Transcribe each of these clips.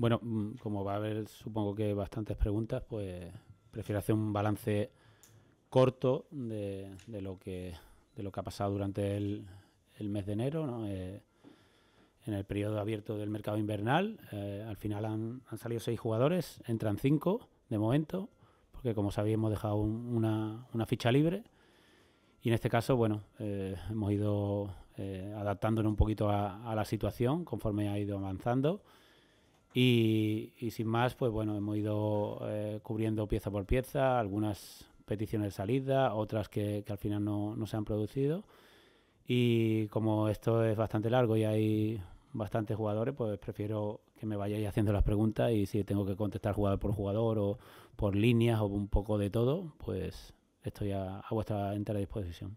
Bueno, mm, como va a haber, supongo que bastantes preguntas, pues prefiero hacer un balance corto de, lo que de lo que ha pasado durante el, mes de enero, ¿no? Eh, en el periodo abierto del mercado invernal. Eh, al final han, salido seis jugadores, entran cinco de momento, porque como sabéis hemos dejado un, una, ficha libre. Y en este caso, bueno, eh, hemos ido adaptándonos un poquito a, a, la situación conforme ha ido avanzando. Y, y sin más, pues bueno, hemos ido eh, cubriendo pieza por pieza, algunas peticiones de salida, otras que, que al final no, se han producido. Y como esto es bastante largo y hay bastantes jugadores, pues prefiero que me vayáis haciendo las preguntas y si tengo que contestar jugador por jugador o por líneas o un poco de todo, pues estoy a, a vuestra entera disposición.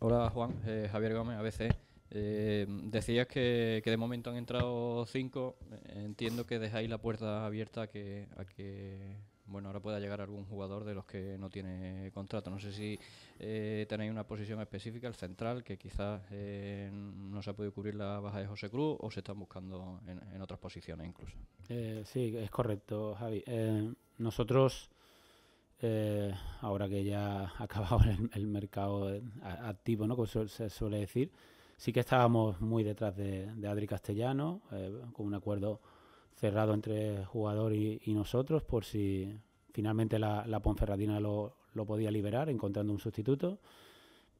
Hola Juan, eh, Javier Gómez, ABC. Eh, decías que, de momento han entrado cinco. Entiendo que dejáis la puerta abierta a que, a que bueno, ahora pueda llegar algún jugador de los que no tiene contrato. No sé si eh, tenéis una posición específica, el central, que quizás eh, no se ha podido cubrir la baja de José Cruz o se están buscando en, en otras posiciones incluso. Eh, sí, es correcto, Javi. Eh, nosotros, eh, ahora que ya ha acabado el, mercado activo, ¿no? como se suele decir, sí que estábamos muy detrás de, Adri Castellano, eh, con un acuerdo cerrado entre jugador y, nosotros por si finalmente la, Ponferradina lo, podía liberar encontrando un sustituto.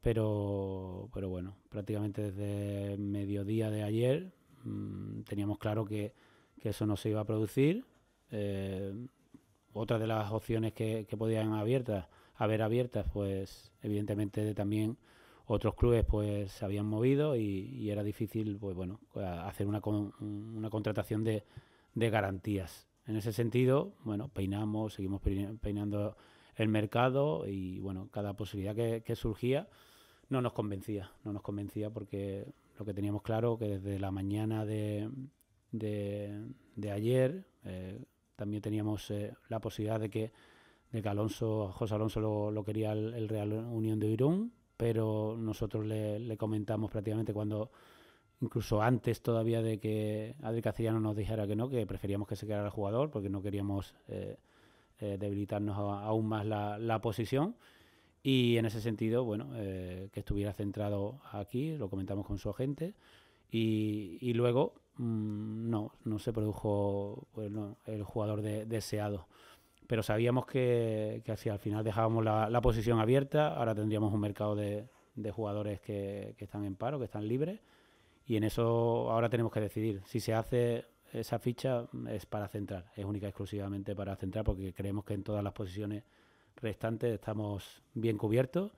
Pero, pero bueno, prácticamente desde mediodía de ayer mmm, teníamos claro que, que, eso no se iba a producir. Eh, otra de las opciones que, podían haber abiertas, pues evidentemente también otros clubes pues se habían movido y, era difícil pues bueno hacer una, una contratación de, de garantías. En ese sentido, bueno, peinamos, seguimos peinando el mercado y bueno, cada posibilidad que, surgía no nos convencía, no nos convencía porque lo que teníamos claro que desde la mañana de, de, de ayer eh, también teníamos eh, la posibilidad de que, de que Alonso, José Alonso lo, quería el, Real Unión de Irún, pero nosotros le, comentamos prácticamente cuando incluso antes todavía de que Adri Castellano nos dijera que no, que preferíamos que se quedara el jugador porque no queríamos eh, eh, debilitarnos aún más la, la, posición. Y en ese sentido, bueno, que estuviera centrado aquí, lo comentamos con su agente. Y, y luego, mmm, no, no se produjo bueno, el jugador de, deseado. Pero sabíamos que, que así al final dejábamos la, la, posición abierta, ahora tendríamos un mercado de, de jugadores que, que están en paro, que están libres. Y en eso ahora tenemos que decidir. Si se hace esa ficha es para centrar, es única y exclusivamente para centrar porque creemos que en todas las posiciones restantes estamos bien cubiertos.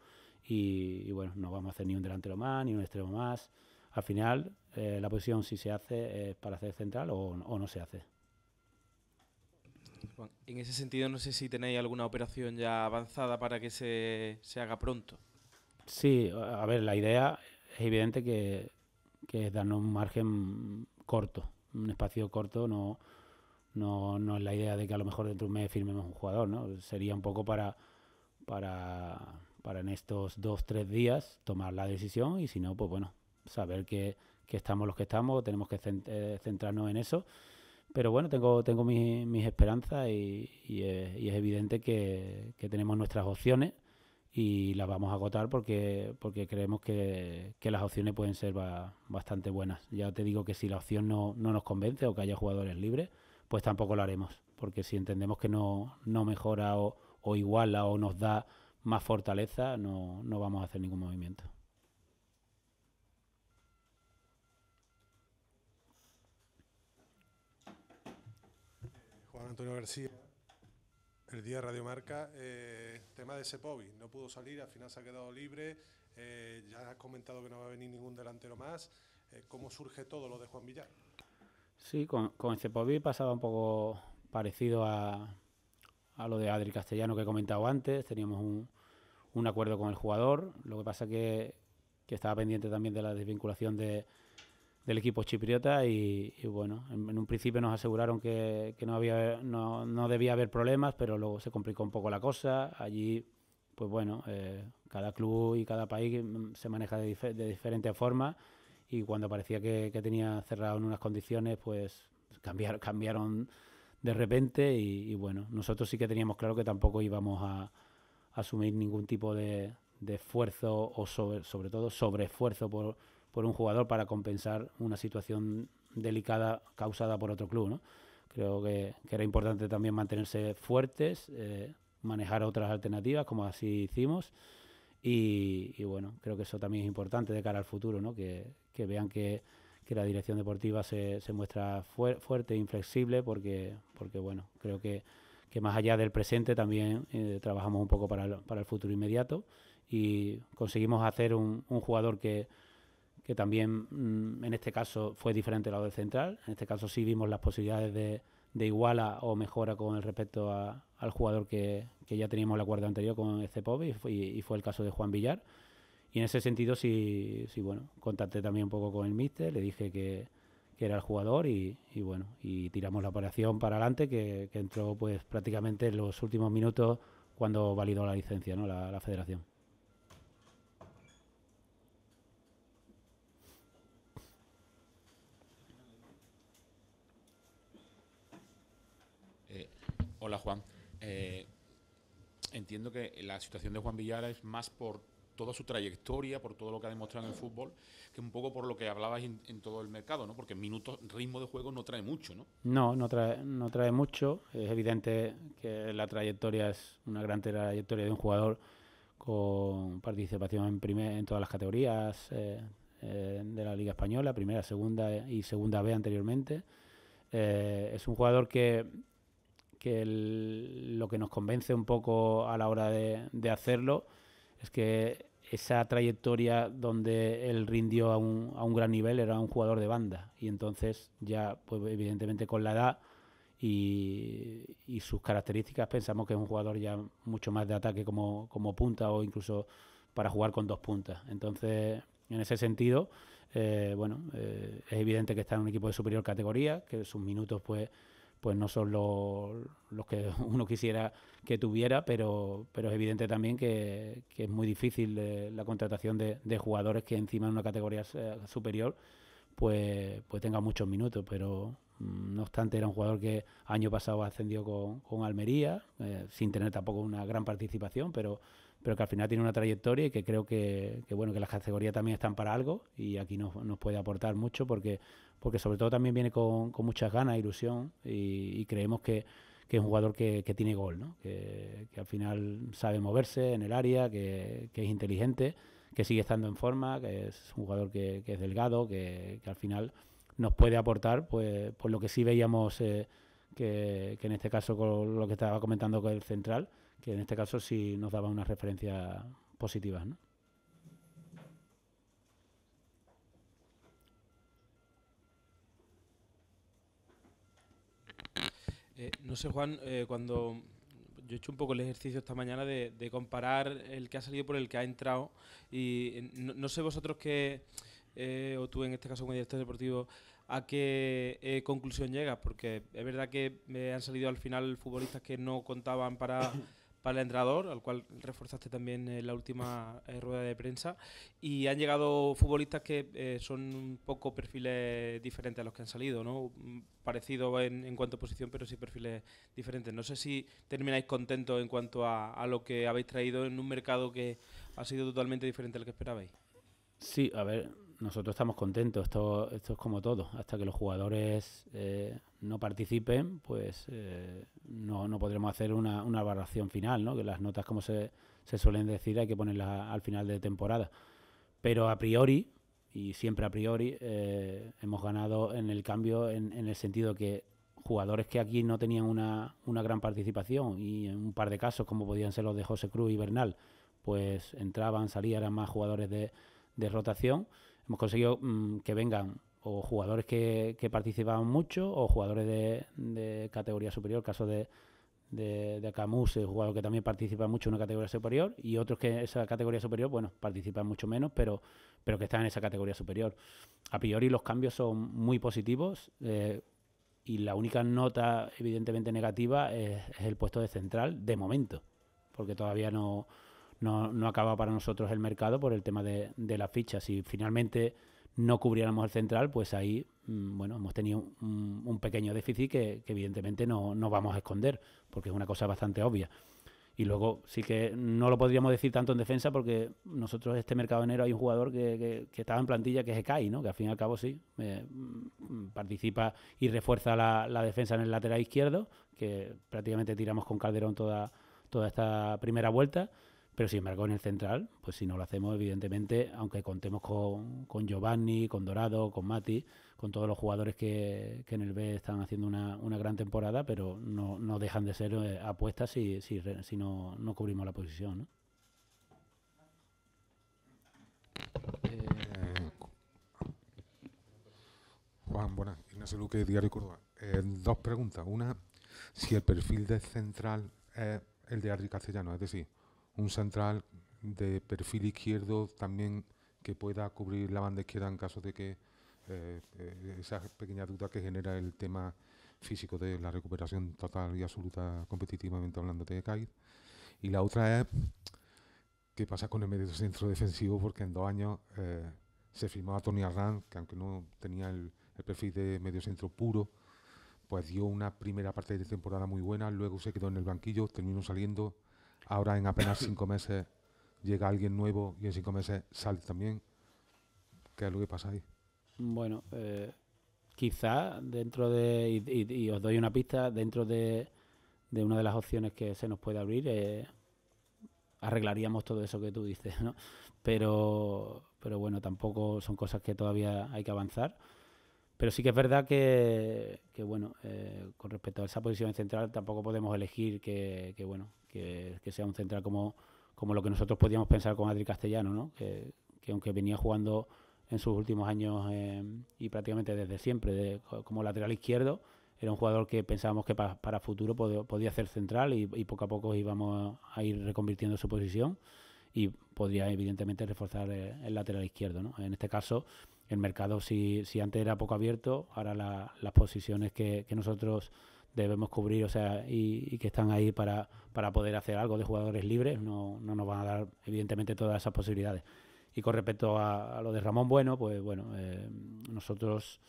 Y, y bueno, no vamos a hacer ni un delantero más, ni un extremo más. Al final, eh, la posición si se hace es para hacer central o, o no se hace. En ese sentido, no sé si tenéis alguna operación ya avanzada para que se, se haga pronto. Sí, a ver, la idea es evidente que que es darnos un margen corto, un espacio corto, no, no, no es la idea de que a lo mejor dentro de un mes firmemos un jugador, ¿no? Sería un poco para, para, para en estos dos, tres días tomar la decisión y si no, pues bueno, saber que, que estamos los que estamos, tenemos que eh, centrarnos en eso. Pero bueno, tengo, tengo mis, mis esperanzas y, es, evidente que, tenemos nuestras opciones y las vamos a agotar porque, porque creemos que, que las opciones pueden ser ba bastante buenas. Ya te digo que si la opción no, no nos convence o que haya jugadores libres, pues tampoco lo haremos, porque si entendemos que no, no mejora o, o iguala o nos da más fortaleza, no, no vamos a hacer ningún movimiento. Antonio García. El día Radio Marca, eh, tema de Sepovi, no pudo salir, al final se ha quedado libre, eh, ya has comentado que no va a venir ningún delantero más, eh, ¿cómo surge todo lo de Juan Villar? Sí, con, con Sepovi pasaba un poco parecido a, a, lo de Adri Castellano que he comentado antes, teníamos un, un acuerdo con el jugador, lo que pasa que, que estaba pendiente también de la desvinculación de del equipo chipriota y, y bueno, en, un principio nos aseguraron que, que no, había, no, no, debía haber problemas, pero luego se complicó un poco la cosa. Allí pues bueno, eh, cada club y cada país mm, se maneja de, de diferentes formas y cuando parecía que, tenía cerrado en unas condiciones, pues cambiar, cambiaron de repente y, bueno, nosotros sí que teníamos claro que tampoco íbamos a, asumir ningún tipo de, esfuerzo o sobre, sobre todo sobre esfuerzo por, por un jugador para compensar una situación delicada causada por otro club. ¿no? Creo que, era importante también mantenerse fuertes, eh, manejar otras alternativas, como así hicimos. Y, bueno, creo que eso también es importante de cara al futuro, ¿no? que, vean que, la dirección deportiva se, se muestra fuerte e inflexible, porque, porque bueno, creo que, que más allá del presente también eh, trabajamos un poco para el, para el futuro inmediato y conseguimos hacer un, un jugador que, que también mm, en este caso fue diferente al lado del central. En este caso sí vimos las posibilidades de, de iguala o mejora con el respecto al jugador que, ya teníamos el acuerdo anterior con Cepov y, y, fue el caso de Juan Villar. Y en ese sentido sí, sí bueno, contacté también un poco con el míster, le dije que, era el jugador y, bueno, y tiramos la operación para adelante que, entró pues prácticamente en los últimos minutos cuando validó la licencia, ¿no? la federación. Hola Juan. Eh, entiendo que la situación de Juan Villara es más por toda su trayectoria, por todo lo que ha demostrado en el fútbol, que un poco por lo que hablabas en, todo el mercado, ¿no? Porque minutos, ritmo de juego no trae mucho, ¿no? No, no trae, no trae mucho. Es evidente que la trayectoria es una gran trayectoria de un jugador con participación en, primer, en todas las categorías eh, eh, de la Liga Española, primera, segunda y segunda B anteriormente. es un jugador que que lo que nos convence un poco a la hora de, hacerlo es que esa trayectoria donde él rindió a un, a un, gran nivel era un jugador de banda. Y entonces ya pues evidentemente con la edad y, sus características pensamos que es un jugador ya mucho más de ataque como, como punta o incluso para jugar con dos puntas. Entonces en ese sentido eh, bueno eh, es evidente que está en un equipo de superior categoría que sus minutos pues pues no son los, que uno quisiera que tuviera, pero, pero es evidente también que, es muy difícil la contratación de, jugadores que encima en una categoría eh, superior pues, pues tengan muchos minutos, pero mm, no obstante era un jugador que año pasado ascendió con, con Almería, eh, sin tener tampoco una gran participación, pero, pero que al final tiene una trayectoria y que creo que, bueno que las categorías también están para algo y aquí nos, nos puede aportar mucho porque porque sobre todo también viene con, muchas ganas, ilusión y, creemos que, es un jugador que, tiene gol, ¿no? que, al final sabe moverse en el área, que, es inteligente, que sigue estando en forma, que es un jugador que, es delgado, que, al final nos puede aportar pues, por lo que sí veíamos eh, que, en este caso con lo que estaba comentando con el central, que en este caso sí nos daba unas referencias positivas. Eh, no sé, Juan, eh, cuando yo he hecho un poco el ejercicio esta mañana de, comparar el que ha salido por el que ha entrado y no, sé vosotros qué, eh, o tú en este caso como director deportivo, a qué conclusión llegas, porque es verdad que me han salido al final futbolistas que no contaban para para el entrenador, al cual reforzaste también en la última eh, rueda de prensa, y han llegado futbolistas que eh, son un poco perfiles diferentes a los que han salido, ¿no? Mm, parecido en, cuanto a posición, pero sí perfiles diferentes. No sé si termináis contentos en cuanto a, a lo que habéis traído en un mercado que ha sido totalmente diferente al que esperabais. Sí, a ver, nosotros estamos contentos, esto, esto es como todo, hasta que los jugadores eh, no participen, pues eh, no, no, podremos hacer una, una evaluación final, ¿no? que las notas, como se, se suelen decir, hay que ponerlas al final de temporada. Pero a priori, y siempre a priori, eh, hemos ganado en el cambio en, el sentido que jugadores que aquí no tenían una, una gran participación y en un par de casos, como podían ser los de José Cruz y Bernal, pues entraban, salían, eran más jugadores de, de rotación hemos conseguido mm, que vengan o jugadores que, participaban mucho o jugadores de, categoría superior, caso de, de, de Camus, jugador que también participa mucho en una categoría superior, y otros que esa categoría superior, bueno, participan mucho menos, pero, pero que están en esa categoría superior. A priori los cambios son muy positivos eh, y la única nota evidentemente negativa es, el puesto de central de momento, porque todavía no, no, no acaba para nosotros el mercado por el tema de, de las fichas. Si finalmente no cubriéramos el central, pues ahí, mm, bueno, hemos tenido un, pequeño déficit que, evidentemente no, no vamos a esconder, porque es una cosa bastante obvia. Y luego sí que no lo podríamos decir tanto en defensa porque nosotros este mercado de enero hay un jugador que, que- que estaba en plantilla que es Ekai, ¿no? que al fin y al cabo sí, eh, mm, participa y refuerza la, la defensa en el lateral izquierdo, que prácticamente tiramos con Calderón toda, toda esta primera vuelta. Pero sin embargo, en el central, pues si no lo hacemos, evidentemente, aunque contemos con, con Giovanni, con Dorado, con Mati, con todos los jugadores que, que en el B están haciendo una, una gran temporada, pero no, no dejan de ser eh, apuestas si, si, si no, no cubrimos la posición. Eh, Juan, buenas. Ignacio Luque, Diario Córdoba. Eh, dos preguntas. Una, si el perfil de central es el de Adri Castellano, es decir, un central de perfil izquierdo también que pueda cubrir la banda izquierda en caso de que eh, eh, esa pequeña duda que genera el tema físico de la recuperación total y absoluta competitivamente hablando de Cádiz. Y la otra es qué pasa con el medio centro defensivo porque en dos años eh, se firmó a Tony Arran, que aunque no tenía el, el perfil de medio centro puro, pues dio una primera parte de temporada muy buena, luego se quedó en el banquillo, terminó saliendo, ahora en apenas cinco meses llega alguien nuevo y en cinco meses sale también. ¿Qué es lo que pasa ahí? Bueno, eh, quizá dentro de, y os doy una pista, dentro de, de una de las opciones que se nos puede abrir, eh, arreglaríamos todo eso que tú dices, ¿no? Pero, pero bueno, tampoco son cosas que todavía hay que avanzar. Pero sí que es verdad que, que, bueno, eh, con respecto a esa posición central, tampoco podemos elegir que, que, bueno, que, que sea un central como, como lo que nosotros podíamos pensar con Adri Castellano, ¿no? Que, que aunque venía jugando en sus últimos años eh, y prácticamente desde siempre de- co- como lateral izquierdo, era un jugador que pensábamos que pa- para futuro pod- podía ser central y, y poco a poco íbamos a ir reconvirtiendo su posición y podría evidentemente reforzar eh, el lateral izquierdo. ¿no? En este caso, el mercado, si, si antes era poco abierto, ahora la- las posiciones que, que nosotros debemos cubrir o sea y, que están ahí para, para poder hacer algo de jugadores libres no, no nos van a dar evidentemente todas esas posibilidades. Y con respecto a, lo de Ramón Bueno pues bueno eh, nosotros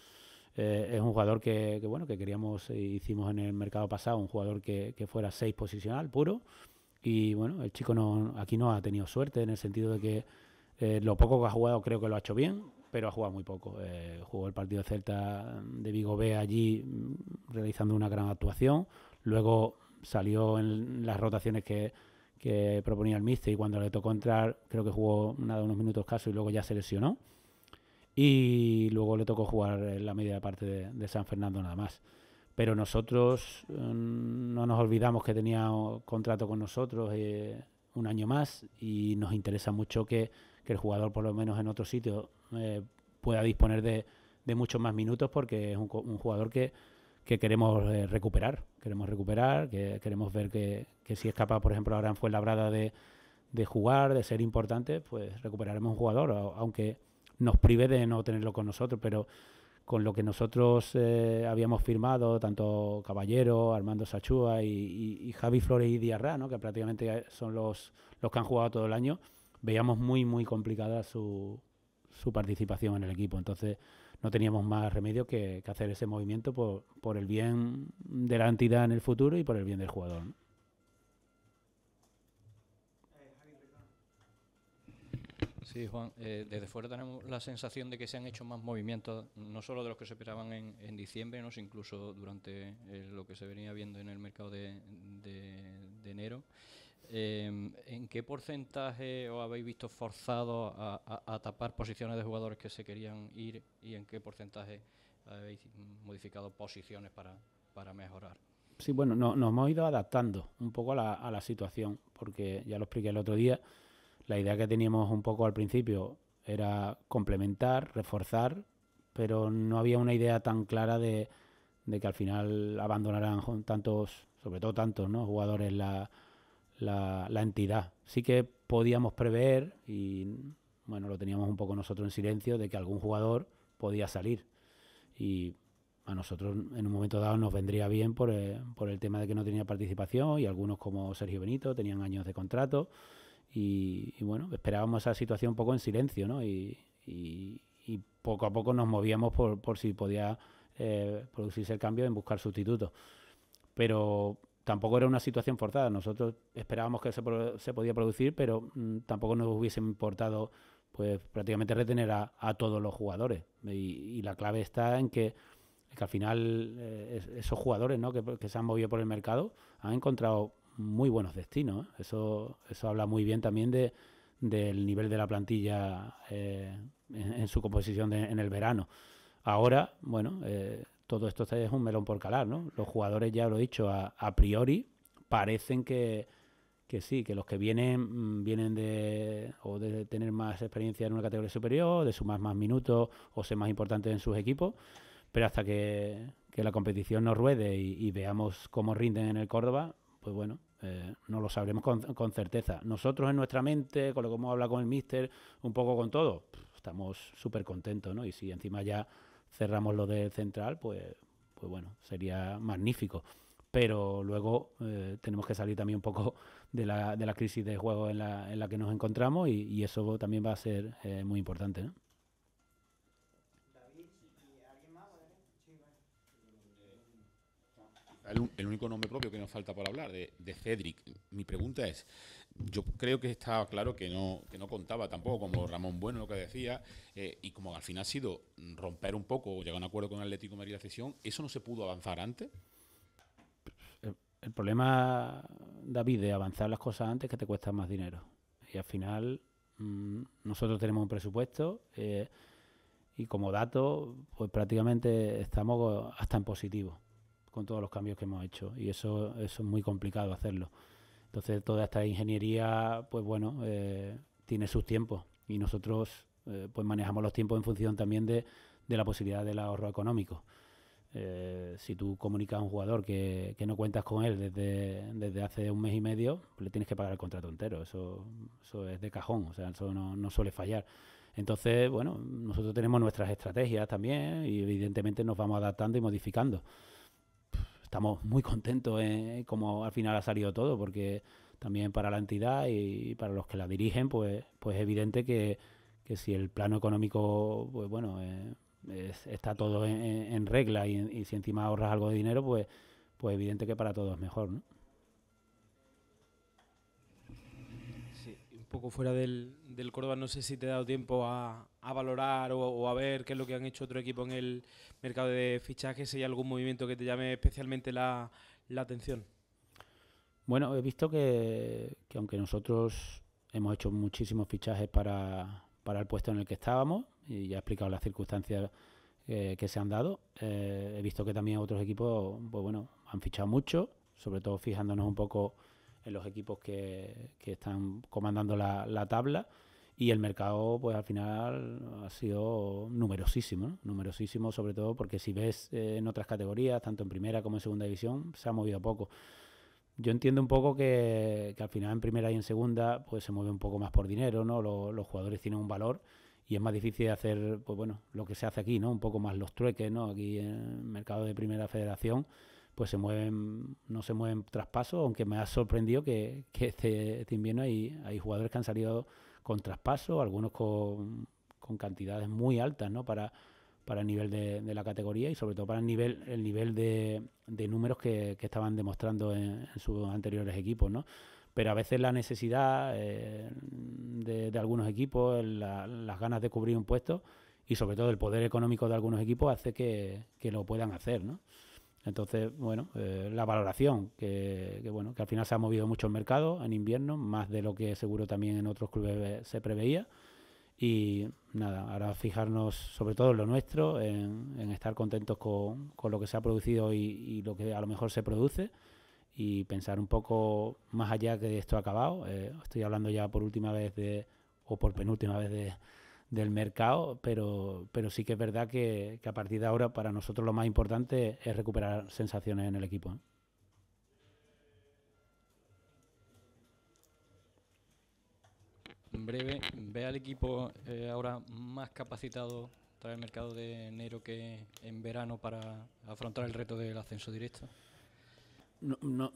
eh, es un jugador que, que, bueno que queríamos e hicimos en el mercado pasado un jugador que, fuera seis posicional puro. Y bueno el chico no aquí no ha tenido suerte en el sentido de que eh, lo poco que ha jugado creo que lo ha hecho bien pero ha jugado muy poco. Eh, jugó el partido Celta de Vigo B allí mm, realizando una gran actuación. Luego salió en las rotaciones que, que proponía el míster y cuando le tocó entrar creo que jugó nada unos minutos caso y luego ya se lesionó. Y luego le tocó jugar en la media parte de, de San Fernando nada más. Pero nosotros eh, no nos olvidamos que tenía contrato con nosotros eh, un año más y nos interesa mucho que, que el jugador por lo menos en otro sitio eh, pueda disponer de, muchos más minutos porque es un, jugador que, que queremos eh, recuperar. Queremos recuperar, que queremos ver que, si es capaz, por ejemplo, ahora en Fuenlabrada de, de jugar, de ser importante, pues recuperaremos un jugador, aunque nos prive de no tenerlo con nosotros, pero con lo que nosotros eh, habíamos firmado, tanto Caballero, Armando Sachúa y, Javi Flores y Diarra, que prácticamente son los, los que han jugado todo el año, veíamos muy, muy complicada su, su participación en el equipo. Entonces no teníamos más remedio que, hacer ese movimiento por, por, el bien de la entidad en el futuro y por el bien del jugador. Sí, Juan, eh, desde fuera tenemos la sensación de que se han hecho más movimientos, no solo de los que se esperaban en, en diciembre, ¿no? incluso durante eh, lo que se venía viendo en el mercado de, de enero. Eh, ¿En qué porcentaje os habéis visto forzados a, a, a, tapar posiciones de jugadores que se querían ir y en qué porcentaje habéis modificado posiciones para, para mejorar? Sí, bueno, no, nos hemos ido adaptando un poco a la, a la situación, porque ya lo expliqué el otro día, la idea que teníamos un poco al principio era complementar, reforzar, pero no había una idea tan clara de, de que al final abandonaran tantos, sobre todo tantos, ¿no? jugadores la, la, entidad. Sí que podíamos prever, y bueno, lo teníamos un poco nosotros en silencio, de que algún jugador podía salir. Y a nosotros en un momento dado nos vendría bien por, eh, el tema de que no tenía participación y algunos como Sergio Benito tenían años de contrato y, bueno, esperábamos esa situación un poco en silencio, ¿no? Y, poco a poco nos movíamos por, por si podía eh, producirse el cambio en buscar sustitutos. Pero tampoco era una situación forzada. Nosotros esperábamos que se, se podía producir, pero mm, tampoco nos hubiese importado pues prácticamente retener a, todos los jugadores. Y, la clave está en que, al final eh, esos jugadores ¿no? que, se han movido por el mercado han encontrado muy buenos destinos. ¿eh? Eso, eso habla muy bien también de, del nivel de la plantilla eh, en, su composición en el verano. Ahora, bueno, todo esto es un melón por calar, ¿no? Los jugadores, ya lo he dicho, a, priori parecen que, que, sí, que los que vienen mm, vienen de o de tener más experiencia en una categoría superior, de sumar más minutos o ser más importantes en sus equipos, pero hasta que, la competición nos ruede y, veamos cómo rinden en el Córdoba, pues bueno, eh, no lo sabremos con, certeza. Nosotros en nuestra mente, con lo que hemos hablado con el míster, un poco con todo, estamos súper contentos, ¿no? Y si encima ya cerramos lo del central, pues, pues bueno, sería magnífico. Pero luego eh, tenemos que salir también un poco de la, de la crisis de juego en la, en la que nos encontramos y, eso también va a ser eh, muy importante, ¿no? El, único nombre propio que nos falta por hablar, de, Cedric. Mi pregunta es, yo creo que estaba claro que no, que no contaba tampoco como Ramón Bueno lo que decía, eh, y como al final ha sido romper un poco, llegar a un acuerdo con Atlético María Cesión, ¿eso no se pudo avanzar antes? El, problema, David, de avanzar las cosas antes es que te cuesta más dinero. Y al final mm, nosotros tenemos un presupuesto eh, y como dato, pues prácticamente estamos hasta en positivo con todos los cambios que hemos hecho y eso, es muy complicado hacerlo. Entonces toda esta ingeniería, pues bueno, eh, tiene sus tiempos y nosotros eh, pues manejamos los tiempos en función también de, de la posibilidad del ahorro económico. Eh, si tú comunicas a un jugador que, que no cuentas con él desde, desde, hace un mes y medio, le tienes que pagar el contrato entero. Eso, eso es de cajón, o sea, eso no, no suele fallar. Entonces, bueno, nosotros tenemos nuestras estrategias también y evidentemente nos vamos adaptando y modificando estamos muy contentos en cómo al final ha salido todo, porque también para la entidad y para los que la dirigen, pues, pues es evidente que, si el plano económico, pues bueno, eh, está todo en, regla y, si encima ahorras algo de dinero, pues, pues evidente que para todos es mejor, ¿no? Poco fuera del, del Córdoba, no sé si te ha dado tiempo a, valorar o, a ver qué es lo que han hecho otro equipo en el mercado de fichajes, si hay algún movimiento que te llame especialmente la, atención. Bueno, he visto que, aunque nosotros hemos hecho muchísimos fichajes para, para, el puesto en el que estábamos, y ya he explicado las circunstancias eh, que se han dado, eh, he visto que también otros equipos, pues bueno, han fichado mucho, sobre todo fijándonos un poco en los equipos que, están comandando la, tabla y el mercado pues al final ha sido numerosísimo, numerosísimo sobre todo porque si ves eh, en otras categorías, tanto en primera como en segunda división, se ha movido poco. Yo entiendo un poco que, al final en primera y en segunda pues se mueve un poco más por dinero, ¿no? los jugadores tienen un valor y es más difícil hacer, pues bueno, lo que se hace aquí, ¿no? Un poco más los trueques, ¿no? Aquí en el mercado de primera federación pues se mueven, no se mueven traspasos, aunque me ha sorprendido que, este, este, invierno hay, hay jugadores que han salido con traspasos, algunos con, cantidades muy altas, ¿no? Para, para el nivel de, la categoría y sobre todo para el nivel, el nivel de, números que, estaban demostrando en, sus anteriores equipos, ¿no? Pero a veces la necesidad eh, de, algunos equipos, las ganas de cubrir un puesto y sobre todo el poder económico de algunos equipos hace que, que lo puedan hacer, ¿no? Entonces, bueno, eh, la valoración, que, bueno, que al final se ha movido mucho el mercado en invierno, más de lo que seguro también en otros clubes se preveía. Y nada, ahora fijarnos sobre todo en lo nuestro, en, estar contentos con, lo que se ha producido y, lo que a lo mejor se produce y pensar un poco más allá que esto ha acabado. Eh, estoy hablando ya por última vez de, o por penúltima vez de, del mercado, pero, pero sí que es verdad que, a partir de ahora para nosotros lo más importante es recuperar sensaciones en el equipo. En breve, ¿ve al equipo eh, ahora más capacitado para el mercado de enero que en verano para afrontar el reto del ascenso directo? No, no,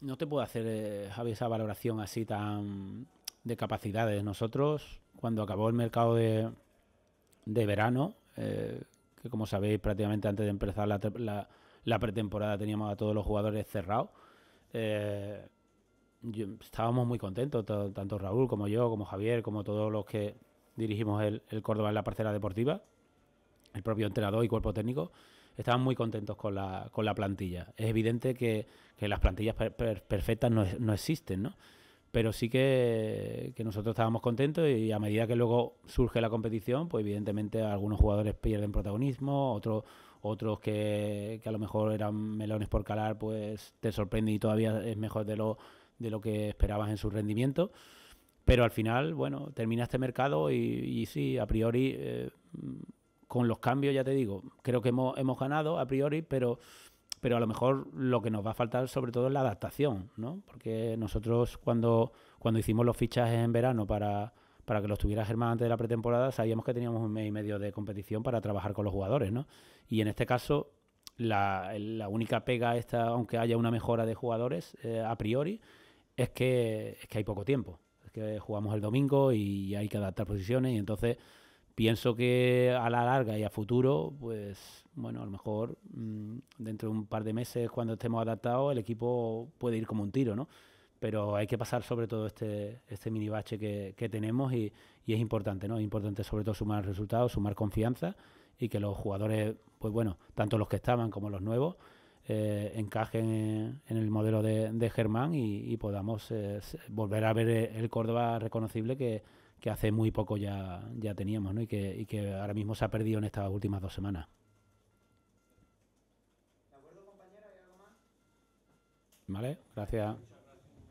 no te puedo hacer, eh, Javi, esa valoración así tan de capacidades. Nosotros, cuando acabó el mercado de, de verano, eh, que como sabéis, prácticamente antes de empezar la, la, la pretemporada teníamos a todos los jugadores cerrados. Eh, estábamos muy contentos, tanto Raúl como yo, como Javier, como todos los que dirigimos el, el, Córdoba en la parcela deportiva, el propio entrenador y cuerpo técnico, estaban muy contentos con la, con la plantilla. Es evidente que, que las plantillas per, per, perfectas no, no, existen, ¿no? Pero sí que, que, nosotros estábamos contentos y a medida que luego surge la competición, pues evidentemente algunos jugadores pierden protagonismo, otros otros que, que a lo mejor eran melones por calar, pues te sorprende y todavía es mejor de lo de lo que esperabas en su rendimiento. Pero al final, bueno, termina este mercado y, sí, a priori, eh, con los cambios, ya te digo, creo que hemos, hemos ganado a priori, pero, pero a lo mejor lo que nos va a faltar sobre todo es la adaptación, ¿no? Porque nosotros cuando, cuando hicimos los fichajes en verano para, para que los tuviera Germán antes de la pretemporada, sabíamos que teníamos un mes y medio de competición para trabajar con los jugadores, ¿no? Y en este caso, la, la única pega esta, aunque haya una mejora de jugadores eh, a priori, es que, es que hay poco tiempo. Es que jugamos el domingo y hay que adaptar posiciones y entonces pienso que a la larga y a futuro, pues bueno, a lo mejor mmm, dentro de un par de meses cuando estemos adaptados el equipo puede ir como un tiro, ¿no? Pero hay que pasar sobre todo este, este mini bache que, que tenemos y, y, es importante, ¿no? Es importante sobre todo sumar resultados, sumar confianza y que los jugadores, pues bueno, tanto los que estaban como los nuevos, eh, encajen en, el modelo de, de Germán y, y podamos eh, volver a ver el Córdoba reconocible que, que, hace muy poco ya, ya teníamos ¿no? y, que, y que ahora mismo se ha perdido en estas últimas dos semanas. ¿De acuerdo, compañera? ¿Hay algo más? Vale, gracias.